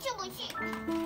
去不去？